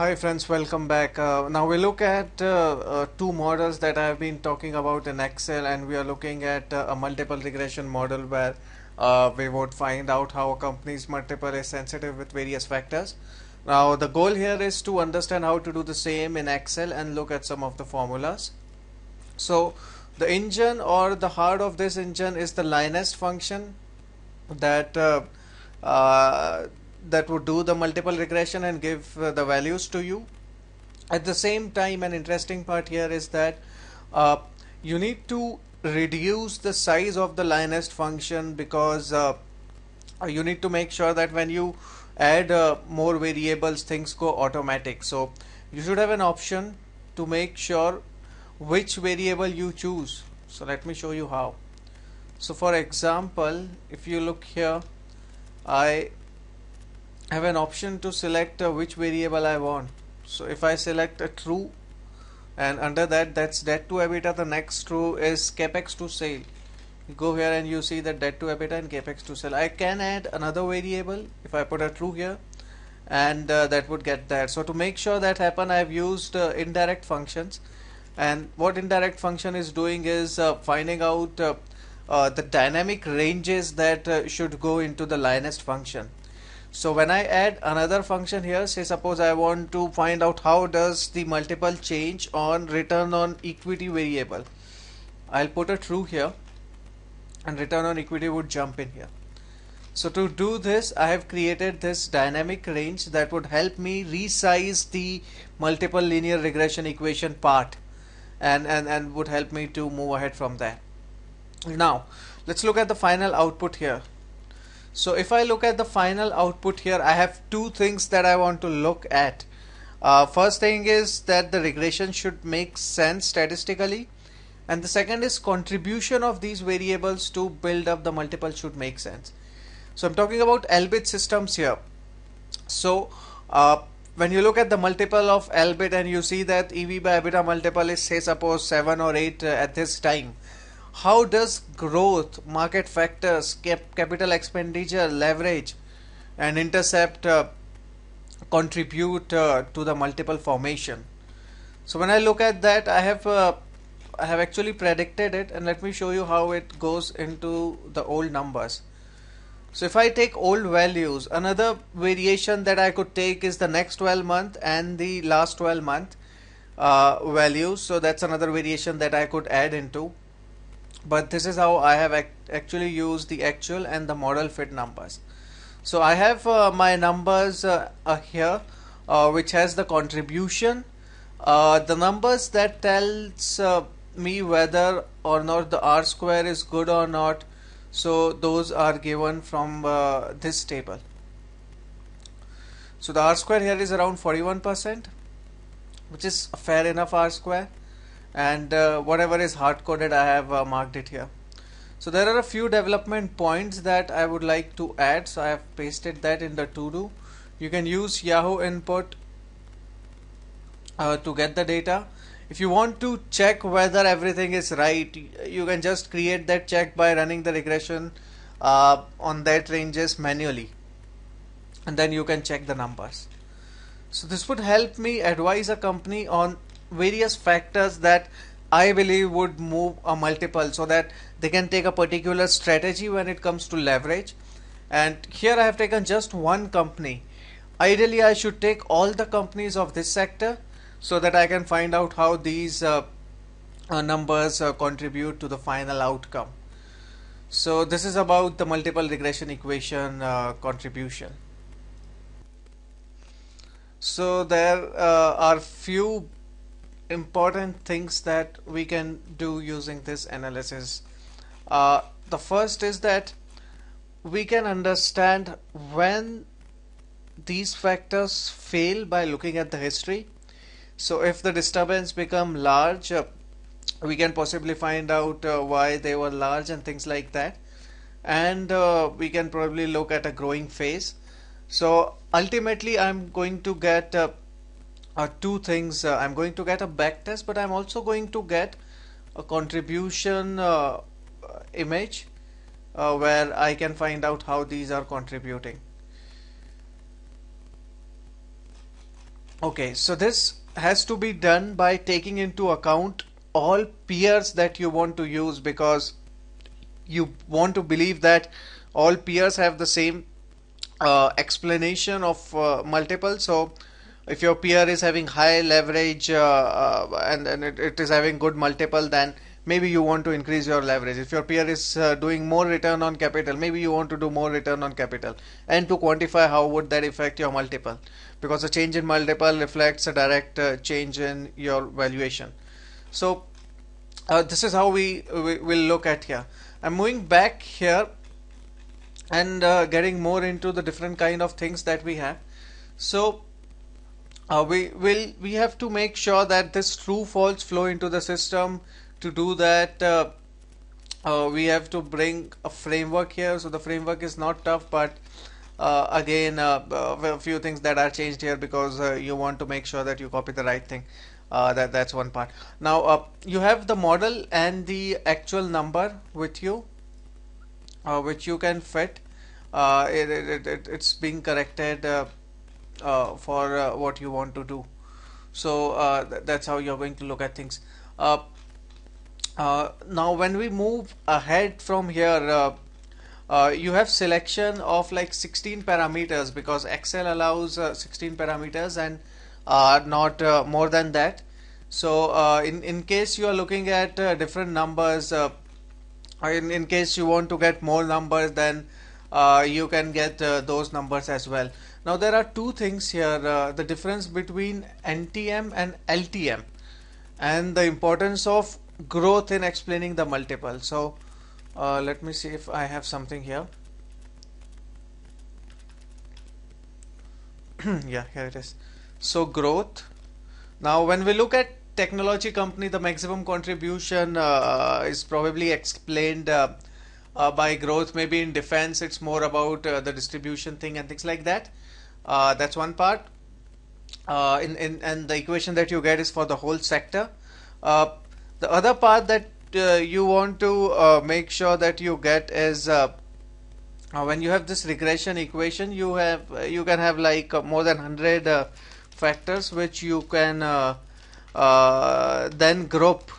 Hi friends, welcome back. Uh, now we look at uh, uh, two models that I have been talking about in Excel and we are looking at uh, a multiple regression model where uh, we would find out how a company's multiple is sensitive with various factors. Now the goal here is to understand how to do the same in Excel and look at some of the formulas. So the engine or the heart of this engine is the linest function that uh, that would do the multiple regression and give uh, the values to you. At the same time an interesting part here is that uh, you need to reduce the size of the linest function because uh, you need to make sure that when you add uh, more variables things go automatic. So you should have an option to make sure which variable you choose. So let me show you how. So for example if you look here I have an option to select uh, which variable I want. So if I select a true and under that that's debt to EBITDA the next true is capex to sale. Go here and you see that debt to EBITDA and capex to sale. I can add another variable if I put a true here and uh, that would get that. So to make sure that happen I've used uh, indirect functions. And what indirect function is doing is uh, finding out uh, uh, the dynamic ranges that should go into the linest function so when I add another function here say suppose I want to find out how does the multiple change on return on equity variable I'll put a true here and return on equity would jump in here so to do this I have created this dynamic range that would help me resize the multiple linear regression equation part and, and, and would help me to move ahead from there. Now let's look at the final output here. So if I look at the final output here, I have two things that I want to look at. Uh, first thing is that the regression should make sense statistically and the second is contribution of these variables to build up the multiple should make sense. So I'm talking about Elbit Systems here. So uh, when you look at the multiple of L-bit and you see that EV by EBITDA multiple is say suppose 7 or 8 uh, at this time how does growth, market factors, cap capital expenditure, leverage, and intercept uh, contribute uh, to the multiple formation? So when I look at that, I have uh, I have actually predicted it, and let me show you how it goes into the old numbers. So if I take old values, another variation that I could take is the next 12 month and the last 12 month uh, values. So that's another variation that I could add into but this is how I have ac actually used the actual and the model fit numbers. So I have uh, my numbers uh, uh, here uh, which has the contribution uh, the numbers that tells me whether or not the R square is good or not so those are given from this table. So the R square here is around 41% which is fair enough R square and uh, whatever is hard coded I have uh, marked it here. So there are a few development points that I would like to add. So I have pasted that in the to do you can use Yahoo input uh, to get the data. If you want to check whether everything is right you can just create that check by running the regression uh, on that ranges manually. And then you can check the numbers. So this would help me advise a company on various factors that I believe would move a multiple so that they can take a particular strategy when it comes to leverage. And here I have taken just one company. Ideally I should take all the companies of this sector so that I can find out how these uh, uh, numbers uh, contribute to the final outcome. So this is about the multiple regression equation uh, contribution. So there uh, are few important things that we can do using this analysis. Uh, the first is that we can understand when these factors fail by looking at the history. So if the disturbance become large, uh, we can possibly find out uh, why they were large and things like that. And uh, we can probably look at a growing phase. So ultimately I'm going to get uh, uh, two things uh, I'm going to get a back test but I'm also going to get a contribution uh, image uh, where I can find out how these are contributing Okay, so this has to be done by taking into account all peers that you want to use because you want to believe that all peers have the same uh, explanation of uh, multiple. So if your peer is having high leverage uh, uh and, and it, it is having good multiple, then maybe you want to increase your leverage. If your peer is uh, doing more return on capital, maybe you want to do more return on capital. And to quantify how would that affect your multiple, because a change in multiple reflects a direct uh, change in your valuation. So this is how we, we will look at here. I'm moving back here and uh, getting more into the different kind of things that we have so uh, we will we have to make sure that this true false flow into the system to do that uh, uh we have to bring a framework here. So the framework is not tough but uh, again uh, a few things that are changed here because you want to make sure that you copy the right thing. That that's one part. Now you have the model and the actual number with you uh, which you can fit. Uh, it, it, it, it's being corrected uh, uh Uh, for uh, what you want to do. So uh, th that's how you're going to look at things. Uh, uh, now when we move ahead from here you have selection of like 16 parameters because Excel allows 16 parameters and not more than that. So in in case you are looking at different numbers in, in case you want to get more numbers then uh, you can get uh, those numbers as well now there are two things here uh, the difference between NTM and LTM and the importance of growth in explaining the multiple so uh, let me see if I have something here yeah here it is so growth now when we look at technology company, the maximum contribution uh, is probably explained uh, uh, by growth. Maybe in defense, it's more about uh, the distribution thing and things like that. Uh, that's one part. Uh, in, in and the equation that you get is for the whole sector. the other part that you want to make sure that you get is when you have this regression equation, you have you can have like more than hundred factors which you can uh, then group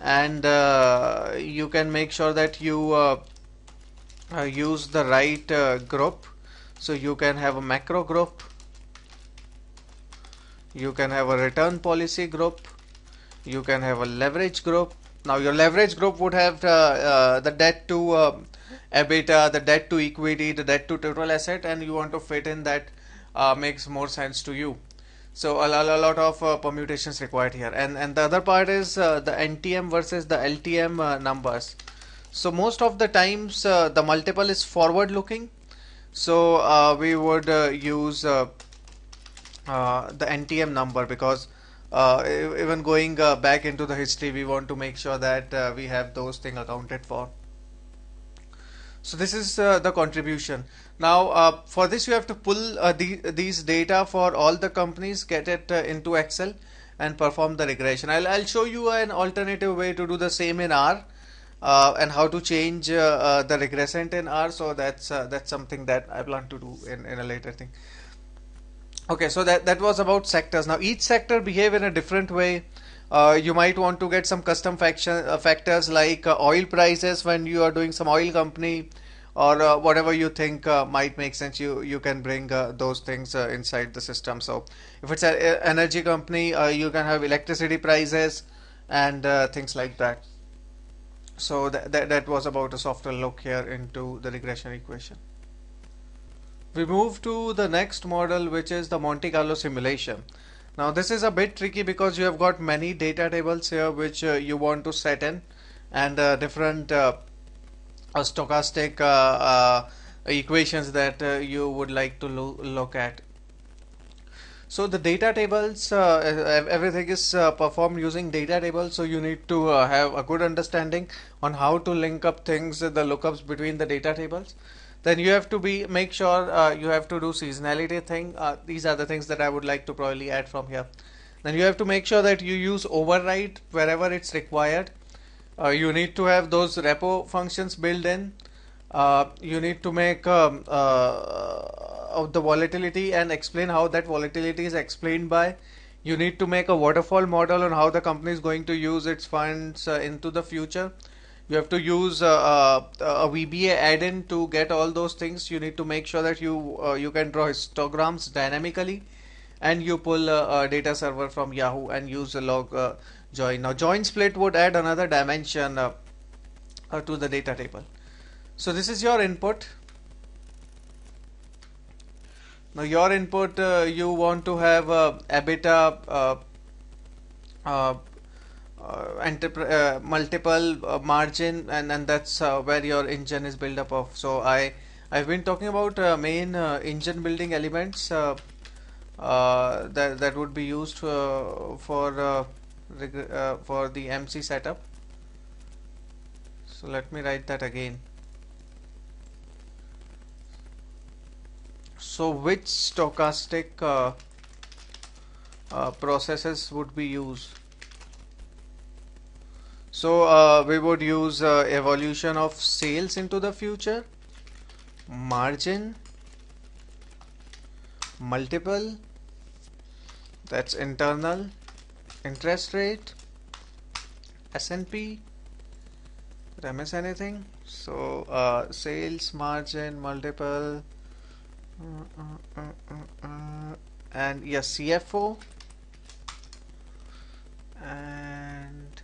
and uh, you can make sure that you uh, uh use the right uh, group so you can have a macro group. You can have a return policy group. You can have a leverage group. Now your leverage group would have the debt to EBITDA, the debt to equity, the debt to total asset and you want to fit in that makes more sense to you. So a, a lot of uh, permutations required here. And and the other part is uh, the NTM versus the LTM uh, numbers. So most of the times uh, the multiple is forward looking so uh, we would uh, use the NTM number because even going back into the history we want to make sure that we have those things accounted for so this is uh, the contribution. Now uh, for this you have to pull uh, the, these data for all the companies, get it uh, into Excel and perform the regression. I'll, I'll show you an alternative way to do the same in R uh, and how to change uh, the regressant in R. So that's that's something that I plan to do in, in a later thing. Okay, so that, that was about sectors. Now each sector behave in a different way. Uh, you might want to get some custom faction, uh, factors like uh, oil prices when you are doing some oil company or uh, whatever you think uh, might make sense you you can bring those things inside the system so if it's an energy company you can have electricity prices and things like that so that, that, that was about a softer look here into the regression equation we move to the next model which is the Monte Carlo simulation now this is a bit tricky because you have got many data tables here which uh, you want to set in and uh, different uh, uh stochastic uh, uh, equations that you would like to lo look at. So the data tables, everything is performed using data tables. So you need to have a good understanding on how to link up things, the lookups between the data tables. Then you have to be make sure uh, you have to do seasonality thing. Uh, these are the things that I would like to probably add from here. Then you have to make sure that you use override wherever it's required. Uh, you need to have those repo functions built in. Uh, you need to make um, uh, of the volatility and explain how that volatility is explained by you need to make a waterfall model on how the company is going to use its funds uh, into the future. You have to use uh, uh, a VBA add-in to get all those things. You need to make sure that you uh, you can draw histograms dynamically and you pull a, a data server from Yahoo and use a log uh, join. Now join split would add another dimension uh, to the data table. So this is your input now your input uh, you want to have uh, EBITDA uh, uh, uh, multiple margin and and that's where your engine is built up of. So I I've been talking about main engine building elements that that would be used for for the MC setup. So let me write that again so which stochastic uh, uh, processes would be used? So uh, we would use uh, evolution of sales into the future margin multiple that's internal interest rate S&P did I miss anything? So uh, sales margin multiple and yes CFO and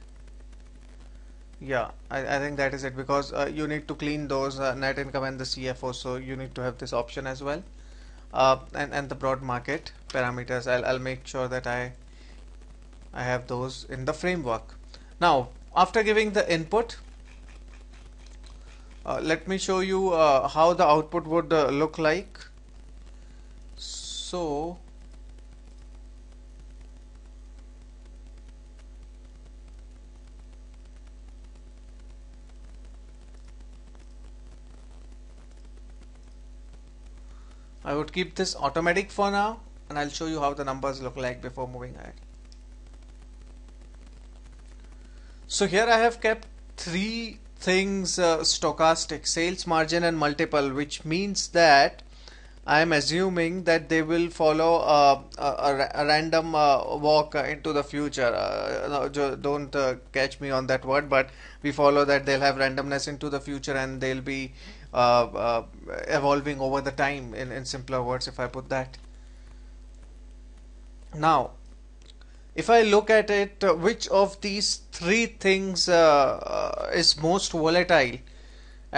yeah I, I think that is it because uh, you need to clean those uh, net income and the CFO so you need to have this option as well. Uh, and and the broad market parameters I'll, I'll make sure that I I have those in the framework. Now after giving the input uh, let me show you uh, how the output would uh, look like so I would keep this automatic for now and I'll show you how the numbers look like before moving ahead. So here I have kept three things uh, stochastic sales margin and multiple which means that I am assuming that they will follow uh, a, a, random uh, walk into the future. Uh, don't uh, catch me on that word, but we follow that they'll have randomness into the future and they'll be uh, uh, evolving over the time. In, in simpler words, if I put that. Now, if I look at it, which of these three things is most volatile?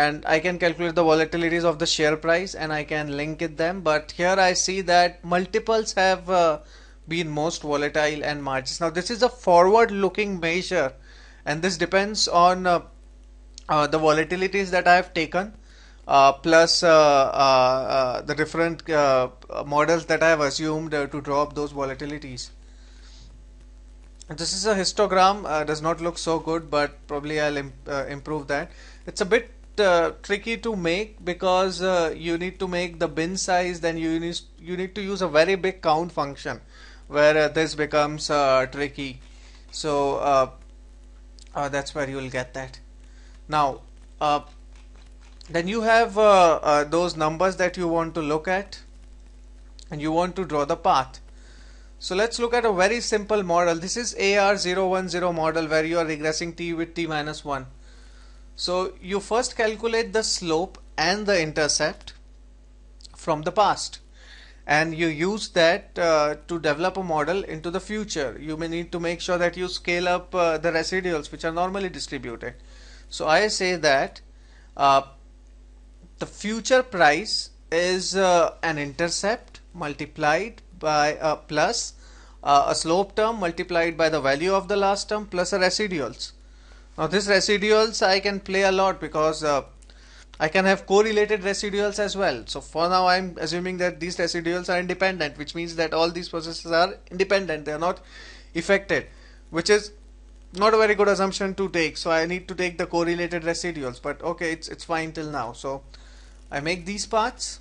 And I can calculate the volatilities of the share price and I can link it them. But here I see that multiples have uh, been most volatile and margins. Now this is a forward looking measure. And this depends on uh, uh, the volatilities that I have taken uh, plus uh, uh, the different models that I have assumed to draw up those volatilities. This is a histogram. Does not look so good but probably I'll imp improve that. It's a bit uh, tricky to make because uh, you need to make the bin size then you need you need to use a very big count function where uh, this becomes uh, tricky. So uh, that's where you will get that. Now then you have those numbers that you want to look at and you want to draw the path. So let's look at a very simple model. This is AR010 model where you are regressing t with t minus 1 so you first calculate the slope and the intercept from the past and you use that uh, to develop a model into the future. You may need to make sure that you scale up uh, the residuals which are normally distributed. So I say that uh, the future price is uh, an intercept multiplied by a plus uh, a slope term multiplied by the value of the last term plus a residuals. Now this residuals I can play a lot because uh, I can have correlated residuals as well. So for now I'm assuming that these residuals are independent which means that all these processes are independent. They are not affected which is not a very good assumption to take. So I need to take the correlated residuals but okay it's, it's fine till now. So I make these parts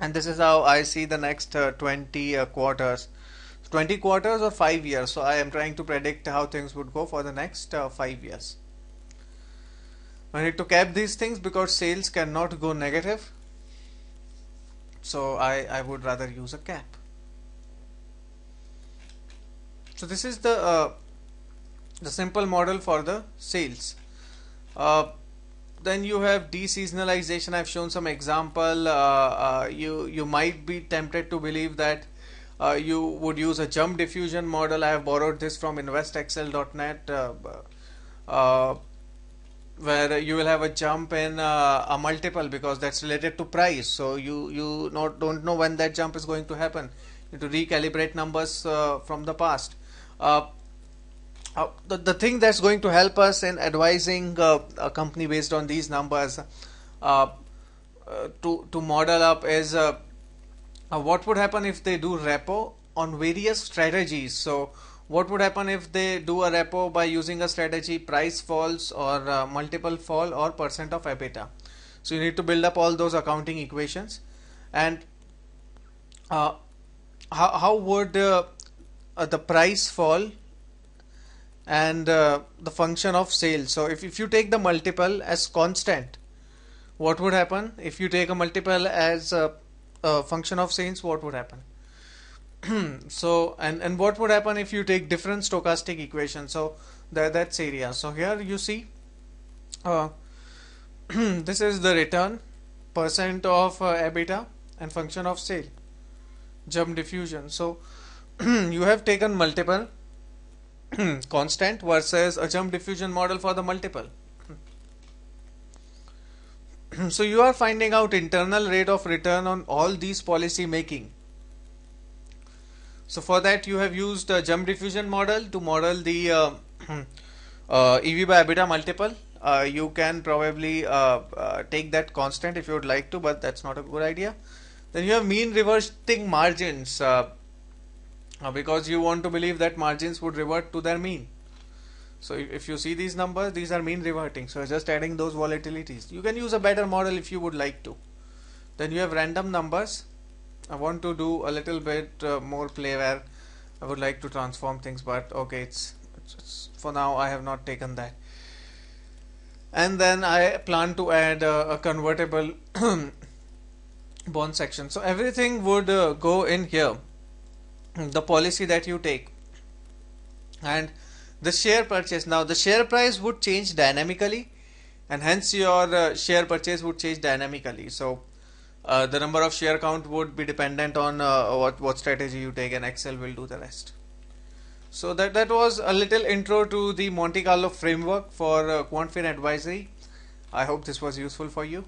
and this is how I see the next uh, 20 uh, quarters 20 quarters or 5 years? So I am trying to predict how things would go for the next uh, 5 years. I need to cap these things because sales cannot go negative. So I, I would rather use a cap. So this is the uh, the simple model for the sales. Uh, then you have deseasonalization. I've shown some example. Uh, uh, you you might be tempted to believe that uh, you would use a jump diffusion model. I have borrowed this from investexcel.net uh, uh, where you will have a jump in uh, a multiple because that's related to price. So you you not don't know when that jump is going to happen. You need to recalibrate numbers from the past. Uh, the, the thing that's going to help us in advising uh, a company based on these numbers uh, uh to to model up is uh, uh, what would happen if they do repo on various strategies so what would happen if they do a repo by using a strategy price falls or multiple fall or percent of EBITDA so you need to build up all those accounting equations and how, how would the price fall and uh, the function of sales. So if, if you take the multiple as constant, what would happen? If you take a multiple as a, a function of sales, what would happen? so and and what would happen if you take different stochastic equations? So that that's area. So here you see, uh, this is the return percent of uh, EBITDA and function of sale jump diffusion. So you have taken multiple constant versus a jump diffusion model for the multiple. so you are finding out internal rate of return on all these policy making. So for that you have used a jump diffusion model to model the uh, uh, EV by EBITDA multiple. Uh, you can probably uh, uh, take that constant if you would like to, but that's not a good idea. Then you have mean reverting margins. Because you want to believe that margins would revert to their mean. So if you see these numbers, these are mean reverting. So just adding those volatilities. You can use a better model if you would like to. Then you have random numbers. I want to do a little bit uh, more play where I would like to transform things, but okay, it's, it's, it's, for now I have not taken that. And then I plan to add uh, a convertible bond section. So everything would uh, go in here the policy that you take and the share purchase. Now the share price would change dynamically and hence your uh, share purchase would change dynamically. So uh, the number of share count would be dependent on uh, what what strategy you take and excel will do the rest. So that that was a little intro to the monte carlo framework for uh, quantfin advisory. I hope this was useful for you